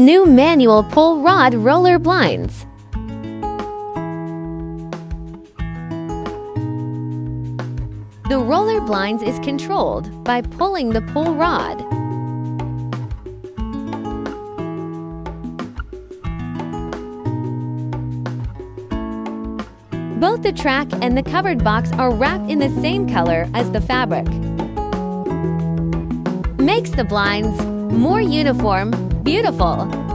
New manual pull rod roller blinds. The roller blinds is controlled by pulling the pull rod. Both the track and the covered box are wrapped in the same color as the fabric. Makes the blinds more uniform, beautiful.